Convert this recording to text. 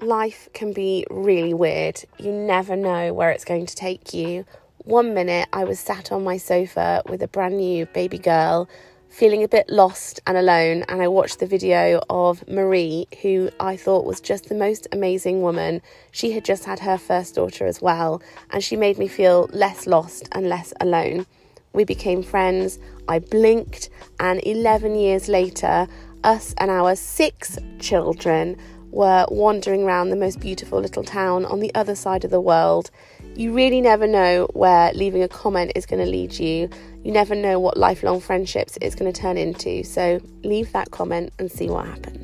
life can be really weird. You never know where it's going to take you. One minute I was sat on my sofa with a brand new baby girl, feeling a bit lost and alone, and I watched the video of Marie, who I thought was just the most amazing woman. She had just had her first daughter as well, and she made me feel less lost and less alone. We became friends. I blinked, and 11 years later, us and our six children were wandering around the most beautiful little town on the other side of the world. You really never know where leaving a comment is going to lead you. You never know what lifelong friendships it's going to turn into. So leave that comment and see what happens.